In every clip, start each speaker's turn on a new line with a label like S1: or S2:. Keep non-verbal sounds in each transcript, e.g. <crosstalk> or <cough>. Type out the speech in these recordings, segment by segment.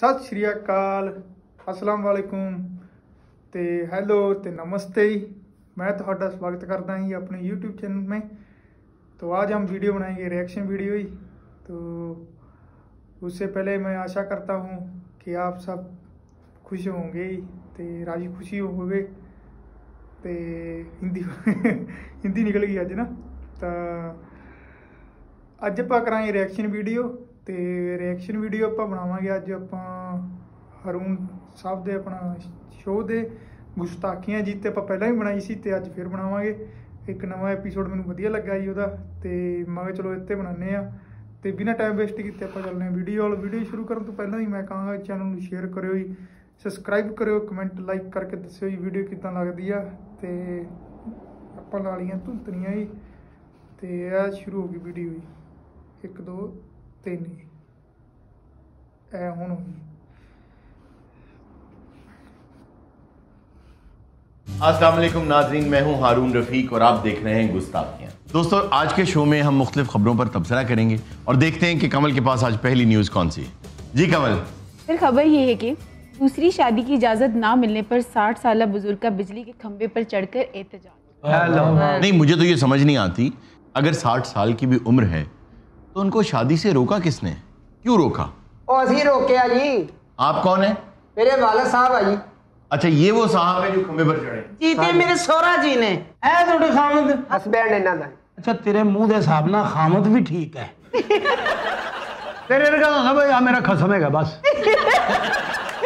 S1: ਸਤਿ ਸ਼੍ਰੀ ਅਕਾਲ ਅਸਲਾਮ ਵਾਲੇਕੁਮ ਤੇ हेलो ਤੇ नमस्ते मैं ਤੁਹਾਡਾ स्वागत करता हूँ अपने YouTube चैनल में तो आज हम वीडियो बनाएंगे रिएक्शन वीडियो ही तो उससे पहले मैं आशा करता हूँ कि आप सब खुश होंगे ही ਤੇ ਰਾਜੀ ਖੁਸ਼ੀ ਹੋਵੇ ਤੇ ਹਿੰਦੀ ਹਿੰਦੀ ਨਿਕਲ ਗਈ ਅੱਜ ਨਾ ਤਾਂ ਅੱਜ ਆਪਾਂ ਕਰਾਂਗੇ ਰਿਐਕਸ਼ਨ ਵੀਡੀਓ ਤੇ ਰਿਐਕਸ਼ਨ ਵੀਡੀਓ ਆਪਾਂ ਬਣਾਵਾਂਗੇ ਅੱਜ ਆਪਾਂ ਹਰੂਨ ਸਾਹਿਬ ਦੇ ਆਪਣਾ ਸ਼ੋਅ ਦੇ ਗੁਸਤਾਖੀਆਂ ਜੀ ਤੇ ਆਪਾਂ ਪਹਿਲਾਂ ਵੀ ਬਣਾਈ ਸੀ ਤੇ ਅੱਜ ਫਿਰ ਬਣਾਵਾਂਗੇ। ਇੱਕ ਨਵਾਂ ਐਪੀਸੋਡ ਮੈਨੂੰ ਵਧੀਆ ਲੱਗਾ ਜੀ ਉਹਦਾ ਤੇ ਮੈਂ ਕਿਹਾ ਚਲੋ ਇੱਥੇ ਬਣਾਉਂਦੇ ਆ ਤੇ ਬਿਨਾਂ ਟਾਈਮ ਵੇਸਟ ਕੀਤੇ ਆਪਾਂ ਚੱਲਦੇ ਹਾਂ ਵੀਡੀਓ ਵਾਲ। ਵੀਡੀਓ ਸ਼ੁਰੂ ਕਰਨ ਤੋਂ ਪਹਿਲਾਂ ਹੀ ਮੈਂ ਕਹਾਂਗਾ ਚੈਨਲ ਨੂੰ ਸ਼ੇਅਰ ਕਰਿਓ ਜੀ ਸਬਸਕ੍ਰਾਈਬ ਕਰਿਓ ਕਮੈਂਟ ਲਾਈਕ ਕਰਕੇ ਦੱਸਿਓ ਜੀ ਵੀਡੀਓ ਕਿੱਦਾਂ ਲੱਗਦੀ ਆ। ਤੇ ਆਪਾਂ ਲਾ ਲਈਆਂ ਧੁੰਤਣੀਆਂ ਜੀ। ਤੇ ਇਹ ਸ਼ੁਰੂ ਹੋ ਗਈ ਵੀਡੀਓ ਜੀ। 1 2 3 ਇਹ ਹੁਣ ਹੋਈ
S2: असलम नाजरीन मैं हूं हारून रफीक और आप देख रहे हैं गुस्ताखियां दोस्तों आज के शो में हम मुख्तलिफ खबरों पर तबसरा करेंगे और देखते हैं कि कमल के पास आज पहली न्यूज़ कौन सी है जी कमल
S3: फिर खबर ये है कि दूसरी शादी की इजाज़त ना मिलने पर 60 साल बुजुर्ग का बिजली के खंभे पर चढ़कर एहतजाज
S2: नहीं मुझे तो ये समझ नहीं आती अगर साठ साल की भी उम्र है तो उनको शादी से रोका किसने क्यों रोका
S4: ਉਹ ਅਸੀਂ ਰੋਕਿਆ ਜੀ
S2: आप कौन है
S4: ਮੇਰੇ ਵਾਲਦ ਸਾਹਿਬ ਆ ਜੀ
S2: अच्छा ये वो साहब है जो खंबे पर चढ़े
S5: ਜੀ ਤੇ ਮੇਰੇ ਸਹੁਰਾ ਜੀ ਨੇ ਇਹ ਤੁਹਾਡੇ ਖਾਮਦ
S4: ਹਸਬੈਂਡ ਇਹਨਾਂ ਦਾ
S5: ਅੱਛਾ ਤੇਰੇ ਮੂੰਹ ਦੇ ਹਿਸਾਬ ਨਾਲ ਖਾਮਦ ਵੀ ਠੀਕ ਹੈ <laughs>
S6: ਤੇਰੇ ਵਰਗਾ ਹੁੰਦਾ ਬਈ ਆ ਮੇਰਾ ਖਸਮ ਹੈਗਾ ਬਸ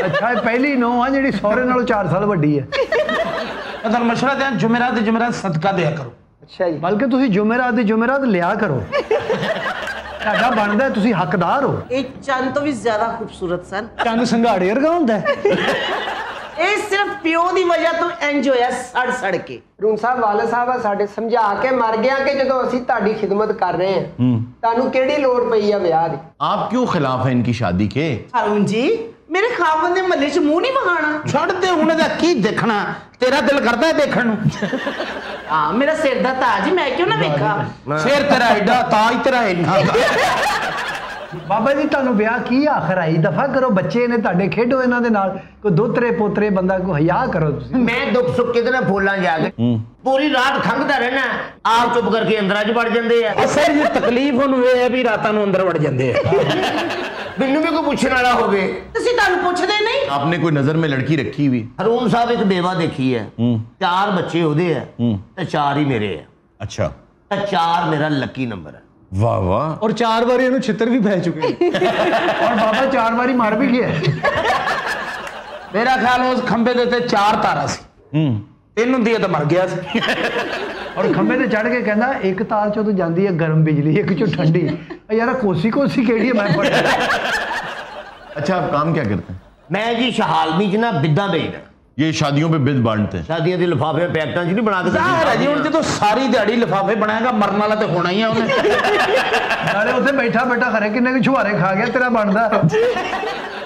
S6: ਅੱਛਾ ਇਹ ਪਹਿਲੀ ਨੋ ਆ ਜਿਹੜੀ ਸਹੁਰੇ ਨਾਲੋਂ 4 ਸਾਲ ਵੱਡੀ ਹੈ
S5: ਮੈਂ ਤੁਹਾਨੂੰ ਮਸ਼ਵਰਾ ਦਿਆਂ ਜੁਮੇਰਾਤ ਦੇ ਜੁਮੇਰਾਤ ਸਦਕਾ ਦਿਆ ਕਰੋ
S4: ਅੱਛਾ ਜੀ
S6: ਬਲਕਿ ਤੁਸੀਂ ਜੁਮੇਰਾਤ ਦੀ ਜੁਮੇਰਾਤ ਲਿਆ ਕਰੋ ਸਾਡਾ ਬਣਦਾ ਤੁਸੀਂ ਹੱਕਦਾਰ ਹੋ।
S7: ਇਹ ਚੰਦ ਤੋਂ ਵੀ ਜ਼ਿਆਦਾ ਖੂਬਸੂਰਤ ਸਨ।
S6: ਚੰਦ ਸੰਘਾੜੇ ਵਰਗਾ ਹੁੰਦਾ
S7: ਇਹ ਸਿਰਫ ਪਿਓ ਦੀ ਵਜ੍ਹਾ ਤੋਂ ਇੰਜ ਹੋਇਆ ਸੜ ਸੜ ਕੇ।
S4: ਰੂਨ ਸਾਹਿਬ ਵਾਲਾ ਸਾਹਿਬ ਸਾਡੇ ਸਮਝਾ ਕੇ ਮਰ ਗਿਆ ਕਿ ਜਦੋਂ ਅਸੀਂ ਤੁਹਾਡੀ ਖਿਦਮਤ ਕਰ ਰਹੇ ਹਾਂ ਤੁਹਾਨੂੰ ਕਿਹੜੀ ਲੋੜ ਪਈ ਆ ਵਿਆਹ ਦੀ?
S2: ਆਪ ਕਿਉਂ ਖਿਲਾਫ ਹੈ ਇਨਕੀ ਸ਼ਾਦੀ ਕੇ?
S7: ਹਰੂਨ ਜੀ ਮੇਰੇ ਖਾਵਨ ਦੇ ਮੱਲੇ 'ਚ ਮੂੰਹ ਨਹੀਂ ਵਹਾਣਾ।
S5: ਛੱਡ ਤੇ ਹੁਣ ਦਾ ਕੀ ਦੇਖਣਾ? ਤੇਰਾ ਦਿਲ ਕਰਦਾ ਦੇਖਣ ਨੂੰ।
S7: ਹਾਂ ਮੇਰਾ ਸਿਰ ਦਾ ਤਾਜ ਹੀ ਮੈਂ ਕਿਉਂ ਨਾ ਵੇਖਾਂ?
S5: ਸਿਰ ਤੇਰਾ ਐਡਾ ਤਾਜ ਤੇਰਾ ਇੰਨਾ <laughs>
S6: ਬਾਬਾ ਜੀ ਤੁਹਾਨੂੰ ਵਿਆਹ ਕੀ ਆਖਰ ਆਈ? ਦਫਾ ਕਰੋ ਬੱਚੇ ਨੇ ਤੁਹਾਡੇ ਖੇਡੋ ਇਹਨਾਂ ਦੇ ਨਾਲ। ਕੋ ਦੋਤਰੇ ਪੋਤਰੇ ਬੰਦਾ ਕੋ ਹਿਆ ਕਰੋ ਤੁਸੀਂ।
S8: ਮੈਂ ਦੁੱਖ ਸੁੱਖ ਕਿਤੇ ਨਾ ਫੋਲਾਂ ਜਾ ਕੇ ਪੂਰੀ ਰਾਤ ਖੰਗਦਾ ਰਹਿਣਾ ਆਪ ਚੁੱਪ ਕਰਕੇ ਅੰਦਰਾਂ 'ਚ ਵੜ ਜਾਂਦੇ ਆ।
S5: ਅਸਰ ਜੀ ਤਕਲੀਫ ਉਹਨੂੰ ਇਹ ਹੈ ਵੀ ਰਾਤਾਂ ਨੂੰ ਅੰਦਰ ਵੜ ਜਾਂਦੇ ਆ।
S8: ਮੈਨੂੰ ਵੀ ਕੋਈ ਪੁੱਛਣ ਵਾਲਾ ਹੋਵੇ।
S7: ਤੁਸੀਂ ਤੁਹਾਨੂੰ ਪੁੱਛਦੇ ਨਹੀਂ?
S2: ਆਪਨੇ ਕੋਈ ਨਜ਼ਰ ਮੇ ਲੜਕੀ ਰੱਖੀ ਵੀ।
S8: ਹਰੂਮ ਸਾਹਿਬ ਇੱਕ ਬੇਵਾ ਦੇਖੀ ਹੈ। ਚਾਰ ਬੱਚੇ ਉਹਦੇ ਆ ਤੇ ਚਾਰ ਹੀ ਮੇਰੇ ਆ।
S2: ਅੱਛਾ।
S8: ਤਾਂ ਚਾਰ ਮੇਰਾ ਲੱਕੀ ਨੰਬਰ ਹੈ
S2: वाह वाह
S6: ਔਰ ਚਾਰ ਵਾਰੀ ਇਹਨੂੰ ਛਿੱਤਰ ਵੀ ਪੈ ਚੁੱਕੇ ਔਰ <laughs> ਬਾਬਾ ਚਾਰ ਵਾਰੀ ਮਾਰ ਵੀ ਗਿਆ
S5: ਮੇਰਾ ਖਿਆਲ ਉਸ ਖੰਬੇ ਦੇ ਉੱਤੇ ਚਾਰ ਤਾਰਾ ਸੀ
S2: हम्म
S5: ਤਿੰਨ ਹੁੰਦੀ ਹੈ ਤਾਂ ਮਰ ਗਿਆ <laughs> ਸੀ
S6: ਔਰ ਖੰਭੇ ਤੇ ਚੜ ਕੇ ਕਹਿੰਦਾ ਇੱਕ ਤਾਰ ਚੋਂ ਤਾਂ ਜਾਂਦੀ ਹੈ ਗਰਮ ਬਿਜਲੀ ਇੱਕ ਚੋਂ ਠੰਡੀ ਆ ਯਾਰ ਕੋਸੀ ਕੋਸੀ ਕਿਹੜੀ ਹੈ ਮੈਂ <laughs> ਪੜਿਆ
S2: अच्छा आप काम क्या करते हैं
S8: ਮੈਂ ਜੀ ਸ਼ਹਾਲਮੀ 'ਚ ਨਾ ਬਿੱਦਾਂ ਵੇਚਦਾ
S2: ये शादियों पे बिल बांटते हैं
S8: ਸ਼ਾਦੀਆਂ ਦੇ ਲਿਫਾਫੇ ਪੈਕਟਾਂ 'ਚ ਨਹੀਂ ਬਣਾ ਕੇ
S5: ਜ਼ਾਹਰ ਹੈ ਜੀ ਹੁਣ ਜਦੋਂ ਸਾਰੀ ਦਿਹਾੜੀ ਲਿਫਾਫੇ ਬਣਾਏਗਾ ਮਰਨ ਵਾਲਾ ਤੇ ਹੋਣਾ ਹੀ ਆ ਉਹਨੇ
S6: ਨਾਲੇ ਉੱਥੇ ਬੈਠਾ ਬੈਠਾ ਖਰੇ ਕਿੰਨੇ ਕੁ ਛੁਹਾਰੇ ਖਾ ਗਿਆ ਤੇਰਾ ਬਣਦਾ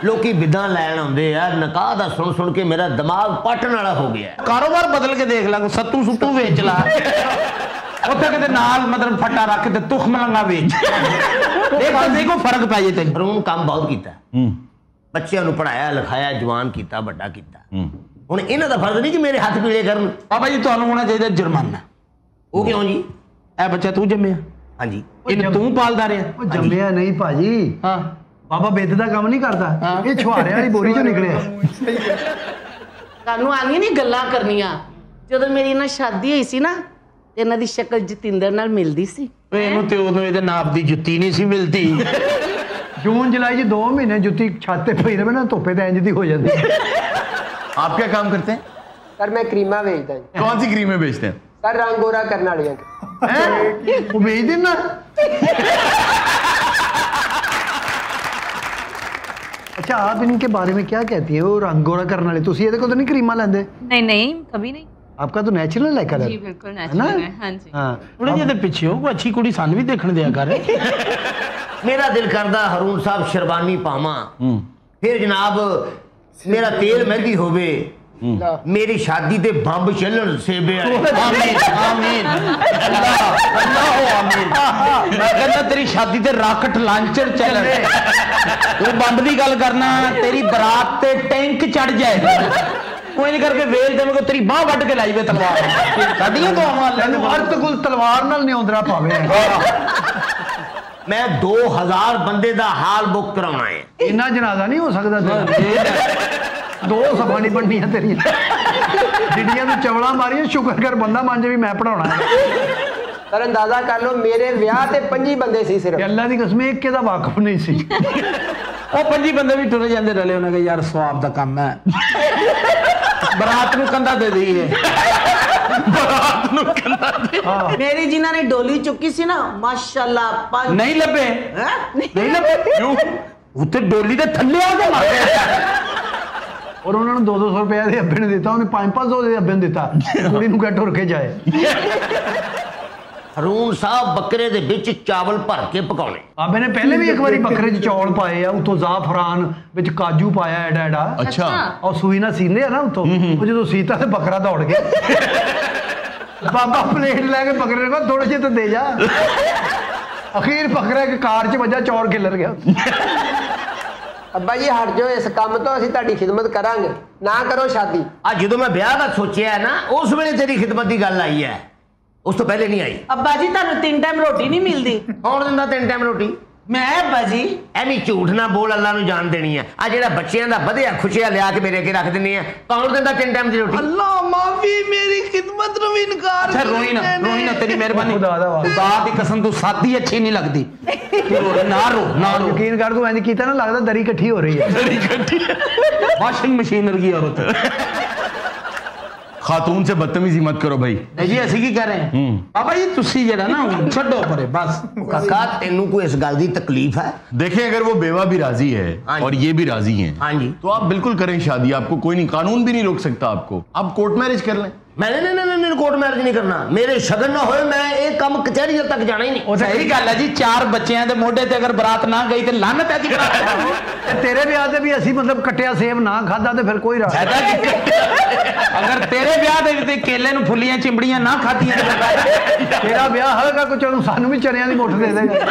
S8: ਲੋਕੀ ਬਿੱਦਾਂ ਲੈਣ ਆਉਂਦੇ ਆ ਨਕਾਹ ਦਾ ਸੁਣ ਸੁਣ ਕੇ ਮੇਰਾ ਦਿਮਾਗ ਪਟਣ ਵਾਲਾ ਹੋ ਗਿਆ
S5: ਕਾਰੋਬਾਰ ਬਦਲ ਕੇ ਦੇਖ ਲਾਂਗੇ ਸੱਤੂ ਸੁੱਤੂ ਵੇਚ ਲਾ ਉੱਥੇ ਕਿਤੇ ਨਾਲ ਮਤਲਬ ਫੱਟਾ ਰੱਖ ਤੇ ਤੁਖਮ ਲੰਗਾ ਵੇਚ ਦੇਖ ਤਾਂ ਦੇਖੋ ਫਰਕ ਪੈ ਜੇ ਤੈਨੂੰ
S8: ਹਰੂਨ ਕੰਮ ਬਹੁਤ ਕੀਤਾ
S2: हम्म
S8: ਬੱਚਿਆਂ ਨੂੰ ਪੜਾਇਆ ਲਿਖਾਇਆ ਜਵਾਨ ਕੀਤਾ ਵੱਡਾ ਕੀਤਾ
S2: हम्म
S8: ਹੁਣ ਇਹਨਾਂ ਦਾ ਫਰਜ਼ ਨਹੀਂ ਕਿ ਮੇਰੇ ਹੱਥ ਪੀਲੇ ਕਰਨ।
S5: ਬਾਬਾ ਜੀ ਤੁਹਾਨੂੰ ਹੋਣਾ ਚਾਹੀਦਾ ਜੁਰਮਾਨਾ।
S8: ਉਹ ਕਿਉਂ ਜੀ?
S5: ਇਹ ਬੱਚਾ ਤੂੰ ਜੰਮਿਆ।
S8: ਹਾਂਜੀ।
S5: ਇਹਨੂੰ ਤੂੰ ਪਾਲਦਾ ਰਿਹਾ।
S6: ਉਹ ਜੰਮਿਆ ਨਹੀਂ ਭਾਜੀ।
S5: ਹਾਂ।
S6: ਬਾਬਾ ਬੇਦ ਦਾ ਕੰਮ ਨਹੀਂ ਕਰਦਾ। ਇਹ ਛੁਹਾਰੇ ਵਾਲੀ ਬੋਰੀ ਚੋਂ ਨਿਕਲਿਆ।
S7: ਤੁਹਾਨੂੰ ਆਉਂਦੀਆਂ ਨਹੀਂ ਗੱਲਾਂ ਕਰਨੀਆਂ। ਜਦੋਂ ਮੇਰੀ ਇਹਨਾਂ ਸ਼ਾਦੀ ਹੋਈ ਸੀ ਨਾ ਤੇ ਇਹਨਾਂ ਦੀ ਸ਼ਕਲ ਜਤਿੰਦਰ ਨਾਲ ਮਿਲਦੀ ਸੀ।
S5: ਓਏ ਇਹਨੂੰ ਤੇ ਉਦੋਂ ਇਹਦੇ ਨਾਪ ਦੀ ਜੁੱਤੀ ਨਹੀਂ ਸੀ ਮਿਲਦੀ।
S6: ਜੂਨ ਜੁਲਾਈ ਚ 2 ਮਹੀਨੇ ਜੁੱਤੀ ਛੱਤ ਤੇ ਪਈ ਰਵੇ ਨਾ ਧੁੱਪੇ ਤੇ ਇੰਜ ਦੀ ਹੋ ਜਾਂਦੀ।
S2: आप क्या काम करते हैं
S4: ਸਰ ਮੈਂ ਕਰੀਮਾ ਵੇਚਦਾ ਜੀ
S2: कौन सी क्रीमें बेचते हैं
S4: ਸਰ ਰੰਗ ਗੋਰਾ ਕਰਨ ਵਾਲੀਆਂ
S6: ਹੈ ਉਹ ਵੇਚ ਦੇਣਾ अच्छा आप इनके बारे में क्या कहती है वो रंग गोरा करने वाले तुसी ਇਹਦੇ ਕੋਲ ਤਾਂ ਨਹੀਂ ਕਰੀਮਾਂ ਲੈਂਦੇ
S3: नहीं नहीं कभी नहीं
S6: आपका तो नेचुरल है कलर
S3: जी बिल्कुल
S6: है ना
S3: नेचुरल है हाँ जी
S6: हाँ
S5: ਥੋੜੇ ਜਿਹੇ ਤੇ ਪਿੱਛੇ ਹੋ ਕੋਈ ਅੱਛੀ ਕੁੜੀ ਸਾਨੂੰ ਵੀ ਦੇਖਣ ਦਿਆ ਕਰ
S8: ਮੇਰਾ ਦਿਲ ਕਰਦਾ ਹਰੂਨ ਸਾਹਿਬ ਸ਼ਰਬਾਨੀ ਪਾਵਾਂ ਫਿਰ ਜਨਾਬ ਮੇਰਾ ਤੇਲ ਮਹਿੰਦੀ ਹੋਵੇ। ਮੇਰੀ ਸ਼ਾਦੀ ਤੇ ਬੰਬ ਚੱਲਣ ਸੇਬੇ
S5: ਆਮੀਨ ਆਮੀਨ। ਅੱਲਾਹ ਅੱਲਾਹ ਆਮੀਨ। ਮੈਂ ਕਹਿੰਦਾ ਤੇਰੀ ਸ਼ਾਦੀ ਤੇ ਰਾਕਟ ਲਾਂਚਰ ਚੱਲਣ। ਤੂੰ ਬੰਬ ਦੀ ਗੱਲ ਕਰਨਾ ਤੇਰੀ ਬਰਾਤ ਤੇ ਟੈਂਕ ਚੜ ਜਾਏ। ਕੋਈ ਨਹੀਂ ਕਰਕੇ ਵੇਲ ਦੇਵੇਂ ਕੋ ਤੇਰੀ ਬਾਹ ਵੱਢ ਕੇ ਲਾਈ ਵੇ ਤਲਵਾਰ। ਸਾਡੀਆਂ ਦੁਆਵਾਂ ਲੈ
S6: ਅਰਤ ਕੁਲ ਤਲਵਾਰ ਨਾਲ ਨਿਉਂਦਰਾ ਪਾਵੇ
S8: ਮੈਂ 2000 ਬੰਦੇ ਦਾ ਹਾਲ ਬੁੱਕ ਕਰਾਉਣਾ ਹੈ।
S6: ਇੰਨਾ ਜਨਾਜ਼ਾ ਨਹੀਂ ਹੋ ਸਕਦਾ ਤੇਰਾ। ਦੋ ਸਫਾ ਨਹੀਂ ਬਣਨੀਆਂ ਤੇਰੀਆਂ। ਜਿੱਡੀਆਂ ਤੂੰ ਚਵਲਾ ਮਾਰੀਆਂ ਸ਼ੁਕਰ ਕਰ ਬੰਦਾ ਮੰਨ ਜੇ ਵੀ ਮੈਂ ਪੜਾਉਣਾ ਹੈ।
S4: ਪਰ ਅੰਦਾਜ਼ਾ ਕਰ ਲਓ ਮੇਰੇ ਵਿਆਹ ਤੇ 25 ਬੰਦੇ ਸੀ ਸਿਰਫ।
S6: ਅੱਲਾ ਦੀ ਕਸਮ ਇੱਕ ਇਹਦਾ ਵਾਕਫ ਨਹੀਂ ਸੀ।
S5: ਉਹ ਪੰਜੀ ਬੰਦੇ ਵੀ ਟੁਰ ਜਾਂਦੇ ਰਲੇ ਉਹਨਾਂ ਕੇ ਯਾਰ ਸਵਾਬ ਦਾ ਕੰਮ ਹੈ। ਬਰਾਤ ਨੂੰ ਕੰਦਾ ਦੇ ਦਈਏ।
S7: ਮੇਰੀ ਜਿਨ੍ਹਾਂ ਨੇ ਡੋਲੀ ਚੁੱਕੀ ਸੀ ਨਾ ਮਾਸ਼ਾਅੱਲਾ ਪੰਜ
S5: ਨਹੀਂ ਲੱਭੇ
S7: ਹੈਂ?
S5: ਨਹੀਂ ਲੱਭੇ ਕਿਉਂ ਉੱਤੇ ਡੋਲੀ ਦੇ ਥੱਲੇ ਆ ਕੇ ਮਰ ਗਏ
S6: ਔਰ ਉਹਨਾਂ ਨੂੰ 2-200 ਰੁਪਏ ਦੇ ਅੱਬੇ ਨੇ ਦਿੱਤਾ ਉਹਨੇ 5-500 ਦੇ ਅੱਬੇ ਨੂੰ ਦਿੱਤਾ ਕੁੜੀ ਨੂੰ ਕਹਿ ਟੁਰ ਕੇ ਜਾਏ
S8: ਹਰੂਨ ਸਾਹਿਬ ਬੱਕਰੇ ਦੇ ਵਿੱਚ ਚਾਵਲ ਭਰ ਕੇ ਪਕਾਉਣੇ।
S6: ਆਬੇ ਨੇ ਪਹਿਲੇ ਵੀ ਇੱਕ ਵਾਰੀ ਬੱਕਰੇ 'ਚ ਚੌਲ ਪਾਏ ਆ ਉਤੋਂ ਜ਼ਾਫਰਾਨ ਵਿੱਚ ਕਾਜੂ ਪਾਇਆ ਐਡਾ ਐਡਾ।
S2: ਅੱਛਾ।
S6: ਔਰ ਸੂਈ ਨਾਲ ਸੀਨੇ ਆ ਨਾ ਉਤੋਂ ਉਹ ਜਦੋਂ ਸੀਤਾ ਤੇ ਬੱਕਰਾ ਦੌੜ ਗਿਆ। ਬਾਬਾ ਪਲੇਟ ਲੈ ਕੇ ਬੱਕਰੇ ਨੂੰ ਥੋੜੇ ਜਿਹੇ ਤਾਂ ਦੇ ਜਾ। ਅਖੀਰ ਬੱਕਰਾ ਇੱਕ ਕਾਰ 'ਚ ਵੱਜਾ ਚੌਲ ਖਿਲਰ ਗਿਆ।
S4: ਅੱਬਾ ਜੀ ਹਟ ਜਾਓ ਇਸ ਕੰਮ ਤੋਂ ਅਸੀਂ ਤੁਹਾਡੀ ਖਿਦਮਤ ਕਰਾਂਗੇ। ਨਾ ਕਰੋ ਸ਼ਾਦੀ।
S8: ਆ ਜਦੋਂ ਮੈਂ ਵਿਆਹ ਦਾ ਸੋਚਿਆ ਨਾ ਉਸ ਵੇਲੇ ਤੇਰੀ ਖਿਦਮਤ ਦੀ ਗੱਲ ਆਈ ਹੈ। ਉਸ ਤੋਂ ਪਹਿਲੇ ਨਹੀਂ ਆਈ।
S7: ਅੱਬਾ ਜੀ ਤੁਹਾਨੂੰ ਤਿੰਨ ਟਾਈਮ ਰੋਟੀ ਨਹੀਂ ਮਿਲਦੀ।
S8: ਕੌਣ ਦਿੰਦਾ ਤਿੰਨ ਟਾਈਮ ਰੋਟੀ?
S7: ਮੈਂ ਅੱਬਾ ਜੀ।
S8: ਐਵੇਂ ਝੂਠ ਨਾ ਬੋਲ ਅੱਲਾ ਨੂੰ ਜਾਣ ਦੇਣੀ ਹੈ ਆ ਜਿਹੜਾ ਬੱਚਿਆਂ ਦਾ ਵਧਿਆ ਖੁਸ਼ੀਆ ਲਿਆ ਕੇ ਮੇਰੇ ਅੱਗੇ ਰੱਖ ਦਿੰਨੀ ਆ। ਕੌਣ ਦਿੰਦਾ ਤਿੰਨ ਟਾਈਮ ਦੀ ਰੋਟੀ?
S7: ਅੱਲਾ ਮਾਫੀ ਮੇਰੀ ਖਿਦਮਤ ਨੂੰ ਵੀ ਇਨਕਾਰ
S5: ਅੱਛਾ ਰੋਈ ਨਾ ਰੋਈ ਨਾ ਤੇਰੀ ਮਿਹਰਬਾਨੀ।
S6: ਖੁਦਾ ਦਾ।
S5: ਖੁਦਾ ਦੀ ਕਸਮ ਤੂੰ ਸਾਦੀ ਅੱਛੀ ਨਹੀਂ ਲੱਗਦੀ। ਨਾ ਰੋ ਨਾ ਰੋ।
S6: ਯਕੀਨ ਕਰ ਤੂੰ ਇੰਜ ਕੀਤਾ ਨਾ ਲੱਗਦਾ ਦਰੀ ਇਕੱਠੀ ਹੋ ਰਹੀ ਹੈ।
S5: ਵਾਸ਼ਿੰਗ ਮਸ਼ੀਨ ਵਰਗੀ ਔਰਤ।
S2: खातून से बदतमीजी मत करो भाई
S5: ਨਹੀਂ ਜੀ ਅਸੀਂ ਕੀ ਕਰ ਰਹੇ ਹਾਂ ਬਾਬਾ ਜੀ ਤੁਸੀਂ ਜਿਹੜਾ ਨਾ ਹੁਣ ਛੱਡੋ ਪਰੇ ਬਸ
S8: ਕਾਕਾ ਤੈਨੂੰ ਕੋਈ ਇਸ ਗੱਲ ਦੀ ਤਕਲੀਫ ਹੈ
S2: देखें अगर वो बेवा भी राजी है
S8: हाँ जी।
S2: और ये भी राजी हैं
S8: हाँ जी।
S2: तो आप बिल्कुल करें शादी आपको कोई नहीं कानून भी नहीं रोक सकता आपको आप कोर्ट मैरिज कर लें
S8: ਮੈਂ ਨਹੀਂ ਨਹੀਂ ਨਹੀਂ ਨਹੀਂ ਕੋਰਟ ਮੈਰਿਜ ਨਹੀਂ ਕਰਨਾ। ਮੇਰੇ ਸ਼ਗਨ ਨਾ ਹੋਏ ਮੈਂ ਇਹ ਕੰਮ ਕਚਹਿਰੀ ਤੱਕ ਜਾਣਾ ਹੀ ਨਹੀਂ।
S5: ਉਹ ਸਹੀ ਗੱਲ ਹੈ ਜੀ ਚਾਰ ਬੱਚਿਆਂ ਦੇ ਮੋਢੇ ਤੇ ਅਗਰ ਬਰਾਤ ਨਾ ਗਈ ਤੇ ਲਾਨਤ ਹੈ ਜੀ ਬਰਾਤ
S6: ਤੇ ਤੇਰੇ ਵਿਆਹ ਤੇ ਵੀ ਅਸੀਂ ਮਤਲਬ ਕੱਟਿਆ ਸੇਬ ਨਾ ਖਾਦਾ ਤੇ ਫਿਰ ਕੋਈ ਰਾਹ
S5: ਅਗਰ ਤੇਰੇ ਵਿਆਹ ਦੇ ਵਿੱਚ ਕੇਲੇ ਨੂੰ ਫੁੱਲੀਆਂ ਚਿੰਬੜੀਆਂ ਨਾ ਖਾਧੀਆਂ ਤੇ?
S6: ਤੇਰਾ ਵਿਆਹ ਹੋਏਗਾ ਕੁਛ ਉਹਨੂੰ ਸਾਨੂੰ ਵੀ ਚਰਿਆਂ ਦੀ ਮੁੱਠ ਦੇ ਦੇਗਾ।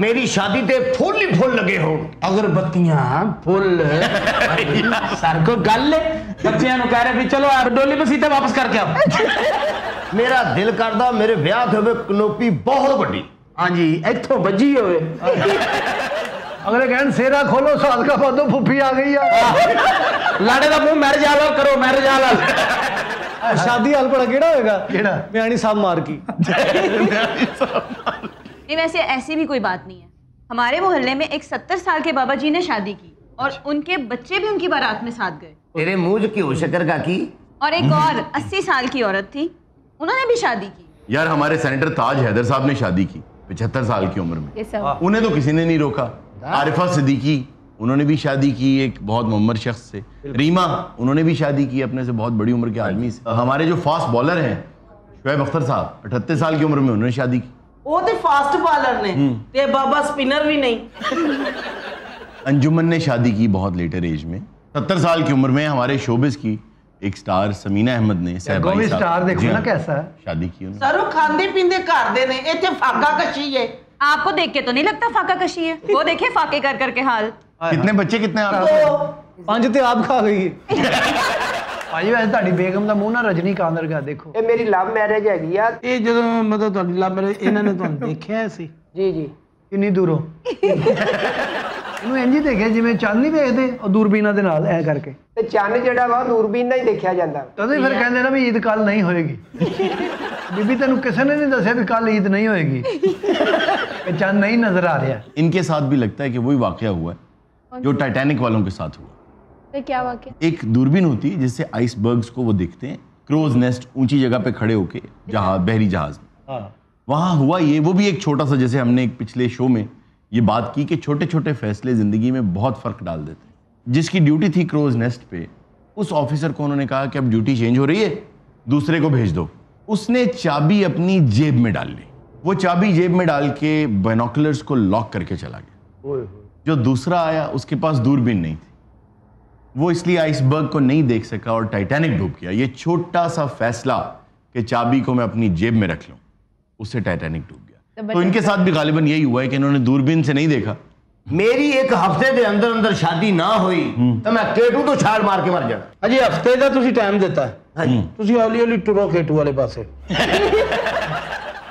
S8: ਮੇਰੀ ਸ਼ਾਦੀ ਤੇ ਫੁੱਲ ਹੀ ਫੁੱਲ ਲੱਗੇ ਹੋਣ
S5: ਅਗਰਬੱਤੀਆਂ ਫੁੱਲ <laughs> ਸਰ ਕੋ ਗੱਲ ਹੈ ਬੱਚਿਆਂ ਨੂੰ ਕਹਿ ਰਹੇ ਵੀ ਚਲੋ ਆ ਡੋਲੀ ਮਸੀਤੇ ਵਾਪਸ ਕਰਕੇ ਆਓ <laughs>
S8: ਮੇਰਾ ਦਿਲ ਕਰਦਾ ਮੇਰੇ ਵਿਆਹ ਤੇ ਹੋਵੇ ਕਨੋਪੀ ਬਹੁਤ ਵੱਡੀ
S5: ਹਾਂਜੀ ਇੱਥੋਂ ਵੱਜੀ ਹੋਵੇ
S6: ਅਗਲੇ ਕਹਿਣ ਸੇਰਾ ਖੋਲੋ ਸਾਦਕਾ ਬਾਦੋਂ ਫੁੱਫੀ ਆ ਗਈ ਆ
S5: ਲਾੜੇ ਦਾ ਮੂੰਹ ਮੈਰਿਜ ਹਾਲ ਕਰੋ ਮੈਰਿਜ ਹਾਲ
S9: शादी हाल पड़ा केड़ा होएगा
S6: ਕਿਹੜਾ
S9: म्याणी साहब मार की <laughs>
S10: नहीं वैसे ऐसी भी कोई बात नहीं है। हमारे मोहल्ले में एक सत्तर साल के बाबा जी ने शादी की और अच्छा। उनके बच्चे भी उनकी बारात में साथ गए।
S8: तेरे मुँह की शकर का। की
S10: और एक और अस्सी साल की औरत थी उन्होंने भी शादी की।
S2: यार हमारे सेनेटर ताज हैदर साहब ने शादी की पचहत्तर साल की उम्र में।
S3: हाँ।
S2: उन्हें तो किसी ने नहीं रोका। हाँ। आरिफा सिद्दीकी उन्होंने भी शादी की एक बहुत मम्मर शख्स से। रीमा उन्होंने भी शादी की अपने से बहुत बड़ी उम्र के आदमी से। हाँ। हमारे जो फास्ट बॉलर हैं शुएब अख्तर साहब अठहत्तर साल की उम्र में उन्होंने शादी की।
S7: ਉਹ ਤੇ ਫਾਸਟ ਬਾਲਰ ਨੇ ਤੇ ਬਾਬਾ ਸਪਿਨਰ ਵੀ ਨਹੀਂ
S2: अंजुमन ने शादी की बहुत लेटर एज में सत्तर साल की उम्र में हमारे शोबिस की एक स्टार समीना अहमद ने सहबाई
S6: गोवी
S2: साहब-
S6: स्टार देखो
S2: जी
S6: ना
S2: हाँ,
S6: कैसा है
S2: शादी की उन्होंने
S7: ਸਰ ਉਹ ਖਾਂਦੇ ਪੀਂਦੇ ਘਰ ਦੇ ਨੇ ਇੱਥੇ ਫਾਗਾ ਕੱਚੀ ਏ
S10: आपको देख के तो नहीं लगता फाका कशी है वो देखे फाके कर करके हाल
S2: कितने बच्चे कितने आपके
S9: पांच ते आप खा गई
S6: ਭਾਜੀ ਵੈਸੇ ਤੁਹਾਡੀ ਬੇਗਮ ਦਾ ਮੂੰਹ ਨਾ ਰਜਨੀ ਕਾਂਦਰ ਦਾ ਦੇਖੋ
S4: ਇਹ ਮੇਰੀ ਲਵ ਮੈਰਿਜ ਹੈਗੀ ਆ
S5: ਇਹ ਜਦੋਂ ਮਤਲਬ ਤੁਹਾਡੀ ਲੱਭ ਰਹੇ ਇਹਨਾਂ ਨੇ ਤੁਹਾਨੂੰ ਦੇਖਿਆ ਸੀ
S4: ਜੀ ਜੀ
S6: ਕਿੰਨੀ ਦੂਰੋਂ ਇਹਨੂੰ ਇੰਜ ਹੀ ਦੇਖਿਆ ਜਿਵੇਂ ਚੰਨ ਨਹੀਂ ਵੇਖਦੇ ਉਹ ਦੂਰਬੀਨਾਂ ਦੇ ਨਾਲ ਐ ਕਰਕੇ
S4: ਤੇ ਚੰਨ ਜਿਹੜਾ ਵਾ ਦੂਰਬੀਨ ਨਾਲ ਹੀ ਦੇਖਿਆ ਜਾਂਦਾ
S6: ਤਦੇ ਫਿਰ ਕਹਿੰਦੇ ਨਾ ਵੀ ਈਦ ਕੱਲ ਨਹੀਂ ਹੋਏਗੀ ਬੀਬੀ ਤੈਨੂੰ ਕਿਸੇ ਨੇ ਨਹੀਂ ਦੱਸਿਆ ਵੀ ਕੱਲ ਈਦ ਨਹੀਂ ਹੋਏਗੀ ਇਹ ਚੰਨ ਨਹੀਂ ਨਜ਼ਰ ਆ ਰਿਹਾ
S2: इनके साथ भी लगता है कि वही वाकया हुआ है जो टाइटैनिक वालों के साथ हुआ
S3: फिर क्या वाक्य
S2: एक दूरबीन होती है जिससे आइसबर्ग्स को वो देखते हैं। क्रोज नेस्ट ऊँची जगह पे खड़े होके जहाज़ बहरी जहाज़ में।
S6: हाँ।
S2: वहाँ हुआ ये वो भी एक छोटा सा जैसे हमने एक पिछले शो में ये बात की कि छोटे छोटे फैसले ज़िंदगी में बहुत फ़र्क डाल देते हैं। जिसकी ड्यूटी थी क्रोज नेस्ट पे उस ऑफिसर को उन्होंने कहा कि अब ड्यूटी चेंज हो रही है दूसरे को भेज दो। उसने चाबी अपनी जेब में डाल ली। वो चाबी जेब में डाल के बेनोकुलर्स को लॉक करके चला गया। जो दूसरा आया उसके पास दूरबीन नहीं थी। वो इसलिए आइसबर्ग को नहीं देख सका और टाइटैनिक डूब गया ये छोटा सा फैसला कि चाबी को मैं अपनी जेब में रख लूं उससे टाइटैनिक डूब
S3: तो
S2: गया तो इनके साथ भी गालिबन यही हुआ है कि इन्होंने दूरबीन से नहीं देखा
S8: ਮੇਰੀ ਇੱਕ ਹਫਤੇ ਦੇ ਅੰਦਰ ਅੰਦਰ ਸ਼ਾਦੀ ਨਾ ਹੋਈ ਤਾਂ ਮੈਂ ਕੇਟੂ ਤੋਂ ਛਾਲ ਮਾਰ ਕੇ ਮਰ ਜਾਣਾ
S5: ਅਜੇ ਹਫਤੇ ਦਾ ਤੁਸੀਂ ਟਾਈਮ ਦਿੱਤਾ ਹੈ।
S8: ਹਾਂਜੀ
S5: ਤੁਸੀਂ ਹੌਲੀ ਹੌਲੀ ਟੁਰੋ ਖੇਟੂ ਵਾਲੇ ਪਾਸੇ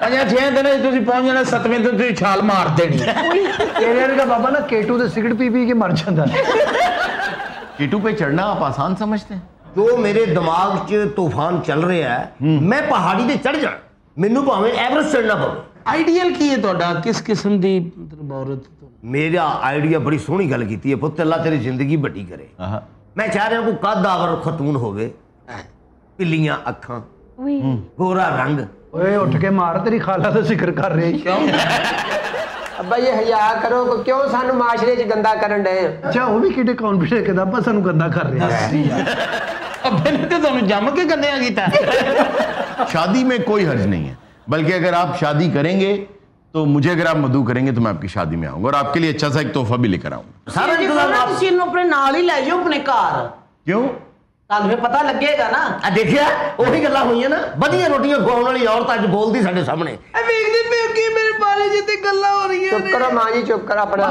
S5: ਅਜੇ 6 ਦਿਨ 'ਚ ਤੁਸੀਂ ਪਹੁੰਚ ਜਾਣਾ 7ਵੇਂ ਦਿਨ ਤੁਸੀਂ ਛਾਲ ਮਾਰ ਦੇਣੀ ਹੈ।
S6: ਤੇਰੇ ਵਰਗਾ ਬਾਬਾ ਨਾ ਕੇਟੂ ਤੇ ਸਿਗਰਟ ਪੀ ਪੀ ਕੇ ਮਰ ਜਾਂਦਾ
S2: कीटू पे चढ़ना आप आसान समझते हैं
S8: ਜੋ ਮੇਰੇ ਦਿਮਾਗ 'ਚ ਤੂਫਾਨ ਚੱਲ ਰਿਹਾ ਹੈ ਮੈਂ ਪਹਾੜੀ ਤੇ ਚੜ ਜਾਣਾ ਮੈਨੂੰ ਭਾਵੇਂ ਐਵਰੈਸਟ ਚੜਨਾ ਪਵੇ
S5: ਆਈਡੀਅਲ ਕੀ ਹੈ ਤੁਹਾਡਾ ਕਿਸ ਕਿਸਮ ਦੀ ਮਤਲਬ ਔਰਤ ਤੋਂ
S8: ਮੇਰਾ ਆਈਡੀਆ ਬੜੀ ਸੋਹਣੀ ਗੱਲ ਕੀਤੀ ਹੈ ਪੁੱਤ ਅੱਲਾ ਤੇਰੀ ਜ਼ਿੰਦਗੀ ਵੱਡੀ ਕਰੇ
S2: आहा।
S8: ਮੈਂ ਚਾਹ ਰਿਹਾ ਕੋਈ ਕੱਦ ਆਵਰ ਖਤੂਨ ਹੋਵੇ ਪਿੱਲੀਆਂ ਅੱਖਾਂ ਗੋਰਾ ਰੰਗ
S6: ਓਏ ਉੱਠ ਕੇ ਮਾਰ ਤੇਰੀ ਖਾਲਾ ਦਾ ਜ਼ਿਕਰ ਕਰ ਰਹੀ
S4: ਅੱਬਾ ਇਹ ਹਯਾ ਕਰੋ ਕਿ ਕਿਉਂ ਸਾਨੂੰ ਮਾਸ਼ਰੇ 'ਚ ਗੰਦਾ ਕਰਨ ਡਏ ਆ
S6: ਅੱਛਾ ਉਹ ਵੀ ਕਿਤੇ ਕੌਨਫੀਡੈਂਟ ਕਿਦਾ ਆਪਾਂ ਸਾਨੂੰ ਗੰਦਾ ਕਰ ਰਿਹਾ ਹੈ
S5: ਅੱਬੇ ਨੇ ਤੇ ਤੁਹਾਨੂੰ ਜੰਮ ਕੇ ਗੰਦਿਆਂ ਕੀਤਾ
S2: शादी में कोई हर्ज नहीं है बल्कि अगर आप शादी करेंगे तो मुझे अगर आप मधु करेंगे तो मैं आपकी शादी में आऊंगा और आपके लिए अच्छा सा एक तोहफा भी लेकर आऊंगा
S8: ਸਾਰਾ ਇੰਤਜ਼ਾਮ ਆਪ
S7: ਤੁਸੀਂ ਇਹਨੂੰ ਆਪਣੇ ਨਾਲ ਹੀ ਲੈ ਜਾਓ ਆਪਣੇ ਘਰ
S2: क्यों
S7: ਤੁਹਾਨੂੰ ਫਿਰ ਪਤਾ ਲੱਗੇਗਾ ਨਾ।
S8: ਆ ਦੇਖਿਆ? ਉਹੀ ਗੱਲਾਂ ਹੋਈਆਂ ਨਾ। ਵਧੀਆ ਰੋਟੀਆਂ ਖਵਾਉਣ ਵਾਲੀ ਔਰਤ ਅੱਜ ਬੋਲਦੀ ਸਾਡੇ ਸਾਹਮਣੇ।
S7: ਇਹ ਵੇਖਦੇ ਪਏ ਕਿ ਮੇਰੇ ਬਾਰੇ ਜਿੱਤੇ ਗੱਲਾਂ ਹੋ ਰਹੀਆਂ
S4: ਚੁੱਪ ਕਰੋ ਮਾਂ ਜੀ ਚੁੱਪ ਕਰੋ ਆਪਣਾ।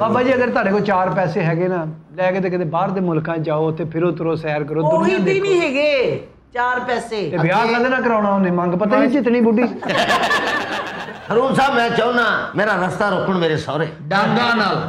S6: ਬਾਬਾ ਜੀ ਅਗਰ ਤੁਹਾਡੇ ਕੋਲ ਚਾਰ ਪੈਸੇ ਹੈਗੇ ਨਾ ਲੈ ਕੇ ਤੇ ਕਿਤੇ ਬਾਹਰ ਦੇ ਮੁਲਕਾਂ 'ਚ ਜਾਓ ਉੱਥੇ ਫਿਰੋ ਤੁਰੋ ਸੈਰ ਕਰੋ
S7: ਉਹੀ
S6: ਦੁਨੀਆ
S7: ਤੇ
S6: ਦੇਖੋ।
S7: ਨਹੀਂ ਹੈਗੇ ਚਾਰ ਪੈਸੇ।
S6: ਤੇ ਵਿਆਹ ਕਦੇ ਨਾ ਕਰਾਉਣਾ ਉਹਨੇ ਮੰਗ ਪਤਾ ਨਹੀਂ ਜਿਤਨੀ ਬੁੱਢੀ।
S8: ਹਰੂਨ ਸਾਹਿਬ ਮੈਂ ਚਾਹੁੰਨਾ ਮੇਰਾ ਰਸਤਾ ਰੋਕਣ ਮੇਰੇ ਸਹੁਰੇ।
S5: ਡਾਂਗਾ ਨਾਲ।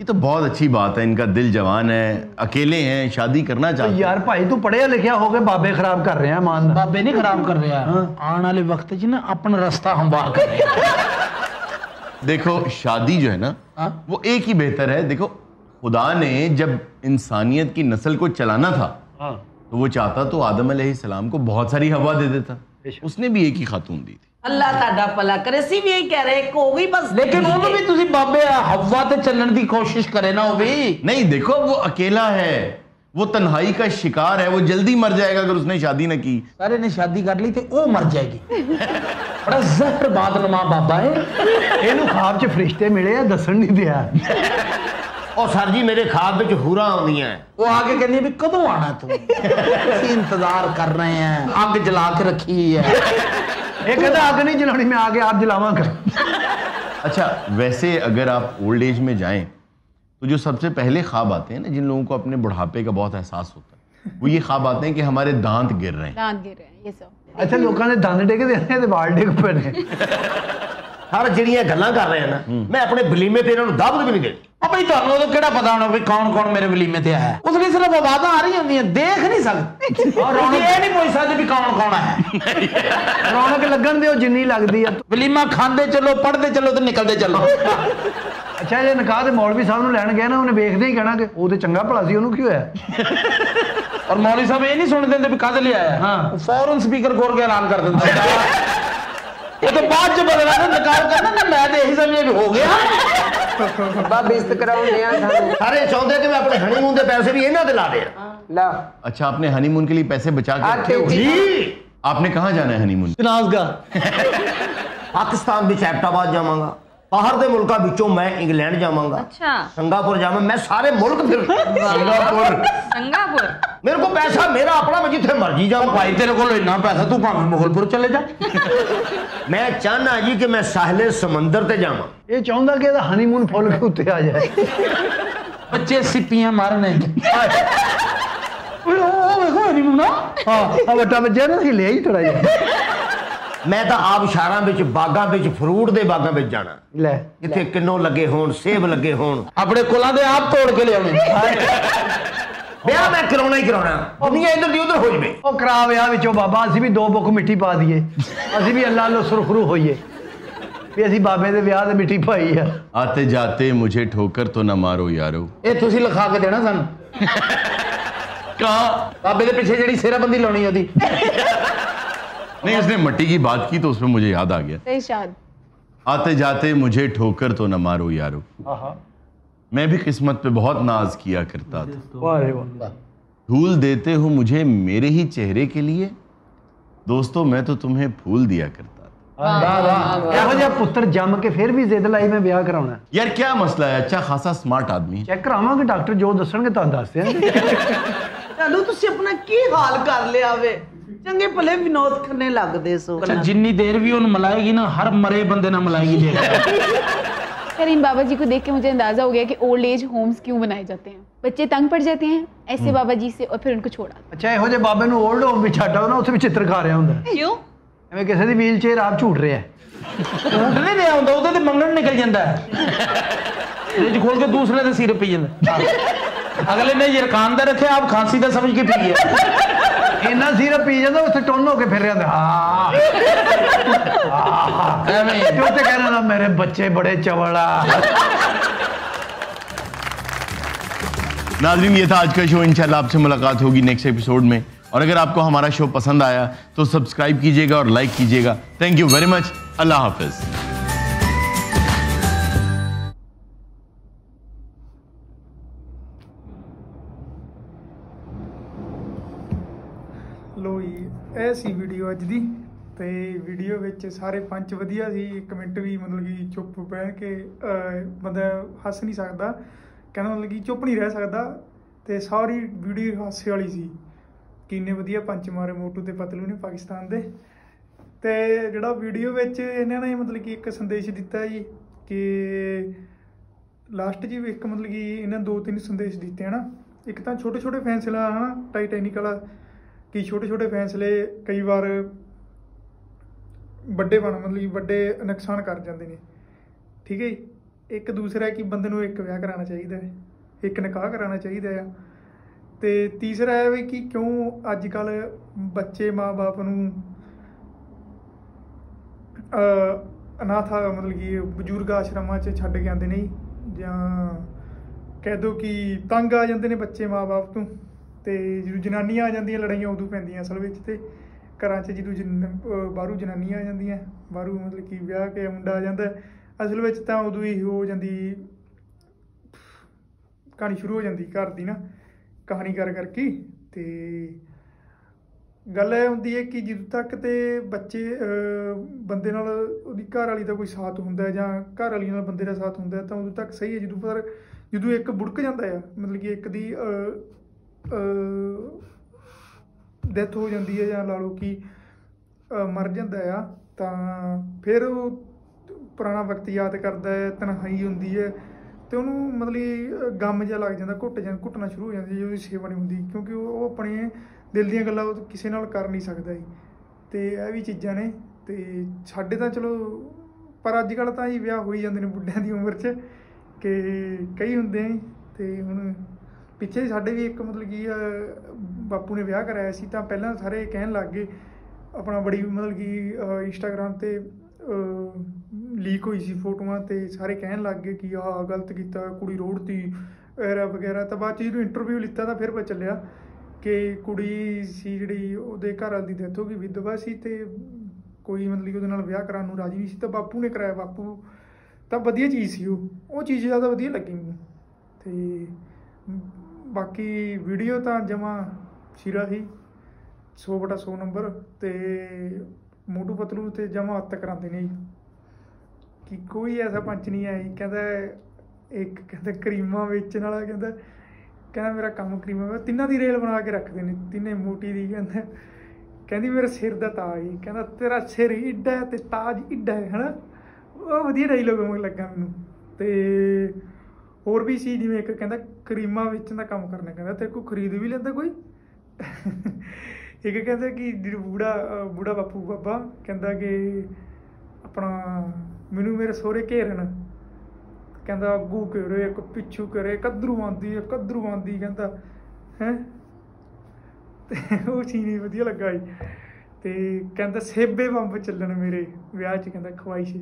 S3: ये
S2: तो बहुत अच्छी बात है इनका दिल जवान है अकेले हैं शादी करना तो चाहते तो
S6: यार भाई तू पढ़िया लिखिया हो गए बाबे खराब कर रहे हैं
S5: मान बाबे नहीं खराब कर रहे हैं। हाँ। आने वाले वक्त जी ना अपना रास्ता हम कर
S2: देखो शादी जो है ना
S5: आ?
S2: वो एक ही बेहतर है। देखो खुदा ने जब इंसानियत की नस्ल को चलाना था आ? तो वो चाहता तो आदम सलाम को बहुत सारी हवा दे देता। उसने भी एक ही खातून दी थी।
S7: ਅੱਲਾ ਤੁਹਾਡਾ ਭਲਾ ਕਰੇ ਸੀ ਵੀ ਇਹੀ ਕਹਿ ਰਹੇ ਇੱਕ ਹੋ ਗਈ ਬਸ
S5: ਲੇਕਿਨ ਉਹਨੂੰ ਵੀ ਤੁਸੀਂ ਬਾਬੇ ਹਵਾ ਤੇ ਚੱਲਣ ਦੀ ਕੋਸ਼ਿਸ਼ ਕਰੇ ਨਾ ਉਹ ਵੀ
S2: नहीं देखो वो अकेला है वो तन्हाई का शिकार है वो जल्दी मर जाएगा अगर उसने शादी न की
S5: ਸਾਰੇ ਨੇ ਸ਼ਾਦੀ ਕਰ ਲਈ ਤੇ ਉਹ ਮਰ ਜਾਏਗੀ ਬੜਾ ਜ਼ਹਿਰਬਾਦ ਨਮਾ ਬਾਬਾ ਹੈ
S6: ਇਹਨੂੰ ਖਾਬ 'ਚ ਫਰਿਸ਼ਤੇ ਮਿਲੇ ਆ ਦੱਸਣ ਨਹੀਂ ਦਿਆ
S8: ਉਹ ਸਰ ਜੀ ਮੇਰੇ ਖਾਬ ਵਿੱਚ ਹੂਰਾ ਆਉਂਦੀਆਂ ਹੈ।
S5: ਉਹ ਆ ਕੇ ਕਹਿੰਦੀ ਵੀ ਕਦੋਂ ਆਣਾ ਤੂੰ ਅਸੀਂ ਇੰਤਜ਼ਾਰ ਕਰ ਰਹੇ ਹਾਂ ਅੱਗ ਜਲਾ ਕੇ ਰੱਖੀ ਹੈ
S6: ਇਹ ਕਹਿੰਦਾ ਅੱਗ ਨਹੀਂ ਜਲਾਉਣੀ ਮੈਂ ਆ ਕੇ ਆਪ ਜਲਾਵਾਂਗਾ
S2: अच्छा वैसे अगर आप ओल्ड एज में जाएं तो जो सबसे पहले ख्वाब आते हैं ना जिन लोगों को अपने बुढ़ापे का बहुत एहसास होता है वो ये ख्वाब आते हैं कि हमारे दांत गिर रहे हैं
S3: दांत गिर रहे हैं ये सब
S6: ਅੱਛਾ ਲੋਕਾਂ ਨੇ ਦੰਦ ਡਿੱਗਦੇ ਨੇ ਤੇ ਵਾਲ ਡਿੱਗ ਪਏ ਨੇ
S8: ਸਰ ਜਿਹੜੀਆਂ ਗੱਲਾਂ ਕਰ ਰਹੇ ਆ ਨਾ ਮੈਂ ਆਪਣੇ ਬਲੀਮੇ ਤੇ ਇਹਨਾਂ ਨੂੰ ਦਾਬਤ ਵੀ ਨਹੀਂ ਦੇਣੀ
S5: ਆ ਬਈ ਤੁਹਾਨੂੰ ਉਦੋਂ ਕਿਹੜਾ ਪਤਾ ਹੋਣਾ ਵੀ ਕੌਣ ਕੌਣ ਮੇਰੇ ਵਲੀਮੇ ਤੇ ਆਇਆ ਉਸ ਲਈ ਸਿਰਫ ਆਵਾਜ਼ਾਂ ਆ ਰਹੀਆਂ ਹੁੰਦੀਆਂ ਦੇਖ ਨਹੀਂ ਸਕਦੇ ਔਰ ਇਹ ਨਹੀਂ ਪੁੱਛ ਸਕਦੇ ਵੀ ਕੌਣ ਕੌਣ ਹੈ
S6: ਰੌਣਕ ਲੱਗਣ ਦਿਓ ਜਿੰਨੀ ਲੱਗਦੀ ਆ
S5: ਵਲੀਮਾ ਖਾਂਦੇ ਚੱਲੋ ਪੜਦੇ ਚੱਲੋ ਤੇ ਨਿਕਲਦੇ ਚੱਲੋ
S6: ਅੱਛਾ ਜੇ ਨਿਕਾਹ ਦੇ ਮੌਲਵੀ ਸਾਹਿਬ ਨੂੰ ਲੈਣ ਗਿਆ ਨਾ ਉਹਨੇ ਵੇਖਦੇ ਹੀ ਕਹਿਣਾ ਕਿ ਉਹ ਤੇ ਚੰਗਾ ਭਲਾ ਸੀ ਉਹਨੂੰ ਕੀ ਹੋਇਆ
S5: ਔਰ ਮੌਲਵੀ ਸਾਹਿਬ ਇਹ ਨਹੀਂ ਸੁਣ ਦਿੰਦੇ ਵੀ ਕਦ ਲਿਆ ਆਇਆ
S6: ਹਾਂ।
S5: ਉਹ ਫੌਰਨ ਸਪੀਕਰ ਖੋਲ ਕੇ ਐਲਾਨ ਕਰ ਦਿੰਦਾ ਉਹ ਤੇ ਬਾਅਦ ਚ ਬਦਲਾ ਨਾ ਨਿਕਾਲ ਕਰਨਾ ਨਾ ਮੈਂ ਤੇ ਇਹੀ ਸਮਝਿਆ ਵੀ ਹੋ ਗਿਆ
S4: ਅੱਬਾ ਬਿਸਤ ਕਰਾਉਂਦੇ ਆ ਸਾਨੂੰ
S8: ਸਾਰੇ ਚਾਹੁੰਦੇ ਕਿ ਮੈਂ ਆਪਣੇ ਹਨੀਮੂਨ ਦੇ ਪੈਸੇ ਵੀ ਇਹਨਾਂ ਤੇ ਲਾ ਦਿਆਂ
S4: ਲਾ
S2: अच्छा आपने हनीमून के लिए पैसे बचा के
S4: हाँ,
S2: रखे हुए
S4: जी।
S2: हैं? आपने कहाँ जाना है हनीमून
S9: नाजगा
S8: ਪਾਕਿਸਤਾਨ ਵਿੱਚ ਐਬਟਾਬਾਦ ਜਾਵਾਂਗਾ ਬਾਹਰ ਦੇ ਮੁਲਕਾਂ ਵਿੱਚੋਂ ਮੈਂ ਇੰਗਲੈਂਡ ਜਾਵਾਂਗਾ
S10: अच्छा
S8: ਸਿੰਗਾਪੁਰ ਜਾਵਾਂ ਮੈਂ ਸਾਰੇ ਮੁਲਕ ਫਿਰ ਸਿੰਗਾਪੁਰ
S10: सिंगापुर
S8: ਮੇਰੇ ਕੋਲ ਪੈਸਾ ਮੇਰਾ ਆਪਣਾ ਮੈਂ ਜਿੱਥੇ ਮਰਜੀ ਜਾਵਾਂ
S5: ਭਾਈ ਤੇਰੇ ਕੋਲ ਇੰਨਾ ਪੈਸਾ ਤੂੰ ਭਾਵੇਂ ਮੁਗਲਪੁਰ ਚਲੇ ਜਾ
S8: ਮੈਂ ਚਾਹਨਾ ਜੀ ਕਿ ਮੈਂ ਸਾਹਿਲੇ ਸਮੁੰਦਰ ਤੇ ਜਾਵਾਂ
S6: ਇਹ ਚਾਹੁੰਦਾ ਕਿ ਇਹਦਾ ਹਨੀਮੂਨ ਫੁੱਲ ਕੇ ਉੱਤੇ ਆ ਜਾਏ
S5: ਬੱਚੇ ਸਿੱਪੀਆਂ ਮਾਰਨੇ ਓਏ ਉਹ ਵੇਖੋ ਨਹੀਂ ਮੁੰਨਾ
S6: ਹਾਂ ਆ ਵੱਟਾ ਵੱਜਿਆ ਨਾ ਹਿੱਲਿਆ ਹੀ ਥੋੜਾ ਜਿਹਾ
S8: ਮੈਂ ਤਾਂ ਆਪ ਸ਼ਹਿਰਾਂ ਵਿੱਚ ਬਾਗਾਂ ਵਿੱਚ ਫਰੂਟ ਦੇ ਬਾਗਾਂ ਵਿੱਚ ਜਾਣਾ
S6: ਲੈ
S8: ਜਿੱਥੇ ਕਿੰਨੋ ਲੱਗੇ ਹੋਣ ਸੇਬ ਲੱਗੇ ਹੋਣ
S5: ਆਪਣੇ ਕੋਲਾਂ ਦੇ ਆਪ ਤੋੜ ਕੇ ਲਿਆਉਣੇ
S8: ਵਿਆਹ ਮੈਂ ਕਰਾਉਣਾ ਹੀ ਕਰਾਉਣਾ ਦੁਨੀਆ ਇਧਰ ਦੀ ਉਧਰ ਹੋ ਜਵੇ
S6: ਉਹ ਕਰਾ ਵਿਆਹ ਵਿੱਚੋਂ ਬਾਬਾ ਅਸੀਂ ਵੀ ਦੋ ਬੁੱਕ ਮਿੱਠੀ ਪਾ ਦਈਏ ਅਸੀਂ ਵੀ ਅੱਲਾ ਨੂੰ ਸੁਰਖਰੂ ਹੋਈਏ ਵੀ ਅਸੀਂ ਬਾਬੇ ਦੇ ਵਿਆਹ ਤੇ ਮਿੱਠੀ ਪਾਈ ਆ
S2: ਆਤੇ ਜਾਤੇ ਮੁਝੇ ਠੋਕਰ ਤੋਂ ਨਾ ਮਾਰੋ ਯਾਰੋ
S5: ਇਹ ਤੁਸੀਂ ਲਿਖਾ ਕੇ ਦੇਣਾ ਸਾਨੂੰ
S2: ਕਾ
S5: ਬਾਬੇ ਦੇ ਪਿੱਛੇ ਜਿਹੜੀ ਸਿਰਬੰਦੀ ਲਾਉਣੀ ਉਹਦੀ
S2: नहीं उसने मट्टी की बात की तो उसमें मुझे याद आ गया
S3: तो इरशाद
S2: आते जाते मुझे ठोकर तो न मारो यारो मैं भी किस्मत पे बहुत नाज किया करता था
S6: वाह रे वाह
S2: धूल देते हो मुझे मेरे ही चेहरे के लिए दोस्तों मैं तो तुम्हें फूल दिया करता था
S6: ਇਹੋ ਜਿਹਾ ਪੁੱਤਰ ਜੰਮ ਕੇ ਫਿਰ ਵੀ ਜ਼ਿੱਦ ਲਾਈ ਮੈਂ ਵਿਆਹ ਕਰਾਉਣਾ ਹੈ।
S2: यार क्या मसला है अच्छा खासा स्मार्ट आदमी है
S6: ਚੈੱਕ ਕਰਾਵਾਂਗੇ ਡਾਕਟਰ ਜੋ ਦੱਸਣਗੇ ਤੁਹਾਨੂੰ ਦੱਸ <laughs> ਦਿਆਂਗੇ
S7: ਤੁਹਾਨੂੰ ਤੁਸੀਂ ਆਪਣਾ ਕੀ ਹਾਲ ਕਰ ਲਿਆ ਵੇ ਚੰਗੇ ਭਲੇ ਵਿਨੋਦ ਕਰਨੇ ਲੱਗਦੇ ਸੋ
S5: ਅੱਛਾ ਜਿੰਨੀ ਦੇਰ भी ਉਹਨੂੰ ਮਲਾਏਗੀ ਨਾ ਹਰ ਮਰੇ ਬੰਦੇ ਨਾਲ ਮਲਾਏਗੀ ਦੇਖ
S3: करीम बाबा जी को देख के मुझे अंदाज़ा हो गया कि ओल्ड एज होम्स क्यों बनाए जाते हैं बच्चे तंग पड़ जाते हैं ऐसे बाबा जी से और फिर उनको छोड़ा
S6: ਅੱਛਾ ਇਹੋ ਜਿਹੇ ਬਾਬੇ ਨੂੰ 올ਡ ਹੋਮ ਵੀ ਛੱਡੋ ਨਾ ਉੱਥੇ ਵੀ ਚਿੱਤਰਕਾਰਿਆ ਹੁੰਦਾ
S10: ਕਿਉਂ
S6: ਐਵੇਂ ਕਿਸੇ ਦੀ ਵੀਲ ਚੇਅਰ ਆਪ ਝੂਟ ਰਿਹਾ
S5: ਝੂਟ ਨਹੀਂ ਰਿਹਾ ਹੁੰਦਾ ਉਹਦੇ ਤੇ ਮੰਗਣ ਨਿਕਲ ਜਾਂਦਾ ਹੈ ਜੇ ਖੋਲ ਕੇ ਦੂਸਰੇ ਦੇ ਸਿਰ ਪੀ ਜਾਂਦਾ ਅਗਲੇ ਨੇ ਯਰਕਾਨ ਦਾ ਰੱਖਿਆ ਆਪ ਖਾਂਸੀ ਦਾ ਸਮਝ ਕੇ ਪੀ ਗਿਆ
S6: ਇੰਨਾ ਸੀਰਪ ਪੀ ਜਾਂਦਾ ਉੱਥੇ ਟੁੰਨ ਹੋ ਕੇ ਫਿਰ ਰਿਹਾ ਹੁੰਦਾ ਹਾਂ
S5: ਐਵੇਂ
S6: ਤੇ ਉੱਥੇ ਕਹਿਣਾ ਨਾ ਮੇਰੇ ਬੱਚੇ ਬੜੇ ਚਵਲ ਆ
S2: नाजरीन ये था आज का शो इंशाल्लाह आपसे मुलाकात होगी नेक्स्ट एपिसोड में और अगर आपको हमारा शो पसंद आया तो सब्सक्राइब कीजिएगा और लाइक कीजिएगा thank you very much Allah हाफिज़
S1: ਸੀ ਵੀਡੀਓ ਅੱਜ ਦੀ ਤੇ ਵੀਡੀਓ ਵਿੱਚ ਸਾਰੇ ਪੰਜ ਵਧੀਆ ਸੀ, ਇੱਕ ਮਿੰਟ ਵੀ ਮਤਲਬ ਕਿ ਚੁੱਪ ਬਹਿ ਕੇ ਬੰਦਾ ਹੱਸ ਨਹੀਂ ਸਕਦਾ, ਕਹਿੰਦਾ ਮਤਲਬ ਕਿ ਚੁੱਪ ਨਹੀਂ ਰਹਿ ਸਕਦਾ ਤੇ ਸਾਰੀ ਵੀਡੀਓ ਹਾਸੇ ਵਾਲੀ ਸੀ ਕਿੰਨੇ ਵਧੀਆ ਪੰਜ ਮਾਰੇ ਮੋਟੂ ਤੇ ਪਤਲੂ ਨੇ ਪਾਕਿਸਤਾਨ ਦੇ ਤੇ ਜਿਹੜਾ ਵੀਡੀਓ ਵਿੱਚ ਇਹਨਾਂ ਨੇ ਮਤਲਬ ਕਿ ਇੱਕ ਸੰਦੇਸ਼ ਦਿੱਤਾ ਜੀ ਕਿ ਲਾਸਟ ਜੀ ਇੱਕ ਮਤਲਬ ਕਿ ਇਹਨਾਂ ਦੋ ਤਿੰਨ ਸੰਦੇਸ਼ ਦਿੱਤੇ ਹਨ, ਇੱਕ ਤਾਂ ਛੋਟੇ ਛੋਟੇ ਫੈਸਲੇ ਹਨ, ਟਾਈਟੈਨਿਕ ਵਾਲਾ ਕਿ ਛੋਟੇ ਛੋਟੇ ਫੈਸਲੇ ਕਈ ਵਾਰ ਵੱਡੇ ਬਣ ਮਤਲਬ ਵੱਡੇ ਨੁਕਸਾਨ ਕਰ ਜਾਂਦੇ ਨੇ। ਠੀਕ ਹੈ ਜੀ? ਇੱਕ ਦੂਸਰਾ ਕਿ ਬੰਦੇ ਨੂੰ ਇੱਕ ਵਿਆਹ ਕਰਾਉਣਾ ਚਾਹੀਦਾ ਹੈ ਇੱਕ ਨਿਕਾਹ ਕਰਾਉਣਾ ਚਾਹੀਦਾ ਆ ਤੇ ਤੀਸਰਾ ਹੈ ਵੀ ਕਿ ਕਿਉਂ ਅੱਜ ਕੱਲ ਬੱਚੇ ਮਾਪੇ ਨੂੰ ਅ ਅਨਾਥ ਮਤਲਬ ਕਿ ਬਜ਼ੁਰਗ ਆਸ਼ਰਮਾਂ 'ਚ ਛੱਡ ਕੇ ਆਉਂਦੇ ਨੇ ਜੀ, ਜਾਂ ਕਹਿ ਦੋ ਕਿ ਤੰਗ ਆ ਜਾਂਦੇ ਨੇ ਬੱਚੇ ਮਾਪੇ ਤੋਂ। ਤੇ ਜਦੋਂ ਜਨਾਨੀਆਂ ਆ ਜਾਂਦੀਆਂ, ਲੜਾਈਆਂ ਉਦੋਂ ਪੈਂਦੀਆਂ ਅਸਲ ਵਿੱਚ ਤੇ ਘਰਾਂ 'ਚ ਜਦੋਂ ਜਨ- ਬਾਹਰੋਂ ਜਨਾਨੀਆਂ ਆ ਜਾਂਦੀਆਂ, ਬਾਹਰੋਂ ਮਤਲਬ ਕਿ ਵਿਆਹ ਕੇ ਮੁੰਡਾ ਆ ਜਾਂਦਾ, ਅਸਲ ਵਿੱਚ ਤਾਂ ਉਦੋਂ ਹੀ ਹੋ ਜਾਂਦੀ, ਕਹਾਣੀ ਸ਼ੁਰੂ ਹੋ ਜਾਂਦੀ ਘਰ ਦੀ ਨਾ, ਕਹਾਣੀ ਕਰ ਕਰਕੇ ਤੇ ਗੱਲ ਇਹ ਹੁੰਦੀ ਹੈ ਕਿ ਜਦੋਂ ਤੱਕ ਤੇ ਬੱਚੇ ਬੰਦੇ ਨਾਲ ਉਹਦੀ ਘਰ ਵਾਲੀ ਦਾ ਕੋਈ ਸਾਥ ਹੁੰਦਾ ਜਾਂ ਘਰ ਵਾਲੀ ਨਾਲ ਬੰਦੇ ਦਾ ਸਾਥ ਹੁੰਦਾ ਤਾਂ ਉਦੋਂ ਤੱਕ ਸਹੀ ਹੈ, ਜਦੋਂ ਪਰ ਜਦੋਂ ਇੱਕ ਬੁੜਕ ਜਾਂਦਾ ਆ, ਮਤਲਬ ਕਿ ਇੱਕ ਦੀ ਡੈਥ ਹੋ ਜਾਂਦੀ ਹੈ ਜਾਂ ਲਾ ਲਓ ਕਿ ਮਰ ਜਾਂਦਾ ਆ ਤਾਂ ਫਿਰ ਉਹ ਪੁਰਾਣਾ ਵਕਤ ਯਾਦ ਕਰਦਾ ਹੈ ਤਨਹਾਈ ਹੁੰਦੀ ਹੈ ਤੇ ਉਹਨੂੰ ਮਤਲਬ ਕਿ, ਗਮ ਜਿਹਾ ਲੱਗ ਜਾਂਦਾ ਘੁੱਟ ਜਾਂ ਘੁੱਟਣਾ ਸ਼ੁਰੂ ਹੋ ਜਾਂਦੀ ਹੈ, ਜੇ ਉਹਦੀ ਸੇਵਾ ਨਹੀਂ ਹੁੰਦੀ ਕਿਉਂਕਿ ਉਹ ਆਪਣੇ ਦਿਲ ਦੀਆਂ ਗੱਲਾਂ ਉਹ ਕਿਸੇ ਨਾਲ ਕਰ ਨਹੀਂ ਸਕਦਾ ਜੀ। ਤੇ ਇਹ ਵੀ ਚੀਜ਼ਾਂ ਨੇ ਤੇ ਸਾਡੇ ਤਾਂ ਚਲੋ ਪਰ ਅੱਜ ਕੱਲ ਤਾਂ ਜੀ ਵਿਆਹ ਹੋਈ ਜਾਂਦੇ ਨੇ ਬੁੱਢਿਆਂ ਦੀ ਉਮਰ 'ਚ ਕਿ ਕਈ ਹੁੰਦੇ ਆ ਜੀ, ਤੇ ਹੁਣ ਪਿੱਛੇ ਹੀ ਸਾਡੇ ਵੀ ਇੱਕ ਮਤਲਬ ਕੀ ਬਾਪੂ ਨੇ ਵਿਆਹ ਕਰਾਇਆ ਸੀ, ਤਾਂ ਪਹਿਲਾਂ ਸਾਰੇ ਕਹਿਣ ਲੱਗ ਗਏ, ਆਪਣਾ ਬੜੀ ਮਤਲਬ ਕਿ ਇੰਸਟਾਗ੍ਰam ਤੇ ਲੀਕ ਹੋਈ ਸੀ ਫੋਟੋਆਂ ਤੇ ਸਾਰੇ ਕਹਿਣ ਲੱਗ ਗਏ ਕਿ ਆਹ ਗਲਤ ਕੀਤਾ, ਕੁੜੀ ਰੋੜਤੀ ਐਰਾ ਵਗੈਰਾ, ਤਾਂ ਬਾਅਦ ਚ ਜਦੋਂ ਇੰਟਰਵਿਊ ਲਿੱਤਾ ਤਾਂ ਫਿਰ ਪਤਾ ਚੱਲਿਆ ਕਿ ਕੁੜੀ ਸੀ ਜਿਹੜੀ, ਉਹਦੇ ਘਰ ਵਾਲੀ ਦੀ ਡੈਥ ਹੋ ਗਈ, ਵਿਧਵਾ ਸੀ ਤੇ ਕੋਈ ਮਤਲਬ ਕਿ ਉਹਦੇ ਨਾਲ ਵਿਆਹ ਕਰਾਉਣ ਨੂੰ ਰਾਜੀ ਨਹੀਂ ਸੀ, ਤਾਂ ਬਾਪੂ ਨੇ ਕਰਾਇਆ, ਬਾਪੂ ਤਾਂ ਵਧੀਆ ਚੀਜ਼ ਸੀ ਉਹ ਉਹ ਚੀਜ਼ ਜ਼ਿਆਦਾ ਵਧੀਆ ਲੱਗੀ ਮੈਨੂੰ ਤੇ ਬਾਕੀ ਵੀਡੀਓ ਤਾਂ ਜਮਾ ਸ਼ੀਰਾ ਸੀ 100 ਬਟਾ 100 ਨੰਬਰ ਤੇ ਮੋਟੂ ਪਤਲੂ ਤੇ ਜਮਾ ਹੱਤ ਕਰਾਉਂਦੇ ਨੇ ਜੀ ਕਿ ਕੋਈ ਐਸਾ ਪੰਚ ਨਹੀਂ ਆਈ ਕਹਿੰਦਾ ਇੱਕ ਕਹਿੰਦਾ ਕਰੀਮਾ ਵੇਚਣ ਵਾਲਾ ਕਹਿੰਦਾ ਕਹਿੰਦਾ ਮੇਰਾ ਕੰਮ ਕਰੀਮਾ ਵਾ ਤਿੰਨਾਂ ਦੀ ਰੇਲ ਬਣਾ ਕੇ ਰੱਖਦੇ ਨੇ, ਤਿੰਨੇ ਮੋਟੀ ਦੀ ਕਹਿੰਦਾ, ਕਹਿੰਦੀ ਮੇਰਾ ਸਿਰ ਦਾ ਤਾਜ ਕਹਿੰਦਾ ਤੇਰਾ ਸਿਰ ਇੱਡਾ ਹੈ ਤੇ ਤਾਜ ਇੱਡਾ ਹੈ, ਹਨਾ? ਉਹ ਵਧੀਆ ਡਾਇਲੋਗ ਮੈਨੂੰ ਲੱਗਾ ਮੈਨੂੰ ਤੇ ਹੋਰ ਵੀ ਸੀ, ਜਿਵੇਂ ਇੱਕ ਕਹਿੰਦਾ ਕਰੀਮਾ ਵੇਚਣ ਦਾ ਕੰਮ ਕਰਨਾ ਕਹਿੰਦਾ, ਤੇਰੇ ਕੋਲ ਖਰੀਦ ਵੀ ਲੈਂਦਾ ਕੋਈ? ਇੱਕ ਕਹਿੰਦਾ ਕਿ ਜਿਹੜਾ ਬੂੜਾ, ਅਹ ਬੂੜਾ ਬਾਪੂ ਬਾਬਾ ਕਹਿੰਦਾ ਕਿ ਆਪਣਾ ਮੈਨੂੰ ਮੇਰੇ ਸਹੁਰੇ ਘੇਰਨ ਕਹਿੰਦਾ ਅੱਗੂ ਘੇਰੇ, ਇੱਕ ਪਿੱਛੂ ਘੇਰੇ ਕਦਰੂ ਆਂਦੀ ਹੈ ਕਦਰੂ ਆਂਦੀ ਕਹਿੰਦਾ, ਹੈ? ਤੇ ਉਹ ਚੀਜ਼ ਨਹੀਂ ਵਧੀਆ ਲੱਗਾ ਜੀ ਤੇ ਕਹਿੰਦਾ ਸੇਬੇ ਬੰਬ ਚੱਲਣ ਮੇਰੇ ਵਿਆਹ 'ਚ, ਕਹਿੰਦਾ ਖਵਾਇਸ਼।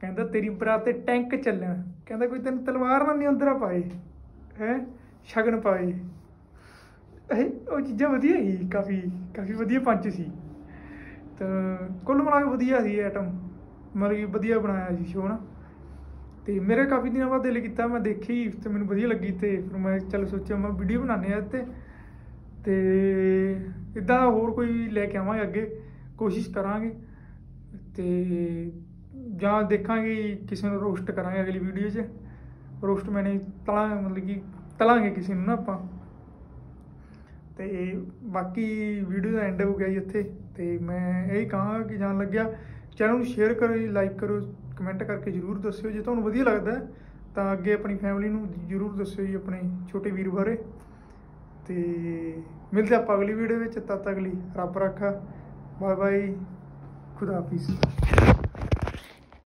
S1: ਕਹਿੰਦਾ ਤੇਰੀ ਬਰਾਤ ਤੇ ਟੈਂਕ ਚੱਲਣ। ਕਹਿੰਦਾ ਕੋਈ ਤੈਨੂੰ ਤਲਵਾਰ ਨਾਲ ਨਹੀਂ ਅੰਦਰਾ ਪਾਏ, ਹੈ? ਸ਼ਗਨ ਪਾਏ। ਇਹ ਉਹ ਚੀਜ਼ਾਂ ਵਧੀਆ ਸੀ, ਕਾਫੀ ਕਾਫੀ ਵਧੀਆ ਪੰਚ ਸੀ। ਤਾਂ ਕੁੱਲ ਮਿਲਾ ਕੇ ਵਧੀਆ ਸੀ ਆਈਟਮ ਮਤਲਬ ਕਿ ਵਧੀਆ ਬਣਾਇਆ ਸੀ ਸ਼ੋਅ ਨਾ। ਤੇ ਮੇਰੇ ਕਾਫੀ ਦਿਨਾਂ ਬਾਅਦ ਦਿਲ ਕੀਤਾ, ਮੈਂ ਦੇਖੀ ਤੇ ਮੈਨੂੰ ਵਧੀਆ ਲੱਗੀ ਤੇ ਫਿਰ ਮੈਂ ਚੱਲ ਸੋਚਿਆ, ਮੈਂ ਵੀਡੀਓ ਬਣਾਉਂਦੇ ਆ ਤੇ ਤੇ ਇਦਾਂ ਹੋਰ ਕੋਈ ਲੈ ਕੇ ਆਵਾਂਗੇ ਅੱਗੇ, ਕੋਸ਼ਿਸ਼ ਕਰਾਂਗੇ। ਤੇ ਜਾਂ ਦੇਖਾਂਗੇ ਕਿਸੇ ਨੂੰ ਰੋਸਟ ਕਰਾਂਗੇ ਅਗਲੀ ਵੀਡੀਓ 'ਚ। ਰੋਸਟ ਮੈਨੇ ਤਲਾਂ ਮਤਲਬ ਕਿ ਤਲਾਂਗੇ ਕਿਸੇ ਨੂੰ ਨਾ ਆਪਾਂ। ਤੇ ਬਾਕੀ ਵੀਡੀਓ ਦਾ ਐਂਡ ਹੋ ਗਿਆ ਜੀ ਇੱਥੇ। ਤੇ ਮੈਂ ਇਹ ਕਹਾਂਗਾ ਕਿ ਜਾਣ ਲੱਗਿਆ ਚੈਨਲ ਨੂੰ ਸ਼ੇਅਰ ਕਰੋ ਜੀ ਲਾਈਕ ਕਰੋ ਕਮੈਂਟ ਕਰਕੇ ਜਰੂਰ ਦੱਸਿਓ। ਜੇ ਤੁਹਾਨੂੰ ਵਧੀਆ ਲੱਗਦਾ, ਤਾਂ ਅੱਗੇ ਆਪਣੀ ਫੈਮਿਲੀ ਨੂੰ ਜਰੂਰ ਦੱਸਿਓ ਜੀ, ਆਪਣੇ ਛੋਟੇ ਵੀਰ ਬਾਰੇ। ਤੇ ਮਿਲਦੇ ਆਪਾਂ ਅਗਲੀ ਵੀਡੀਓ ਵਿੱਚ। ਤਦ ਤੱਕ ਲਈ ਰੱਬ ਰੱਖਾ। ਬਾਏ ਬਾਏ ਖੁਦਾ ਹਾਫਿਜ਼।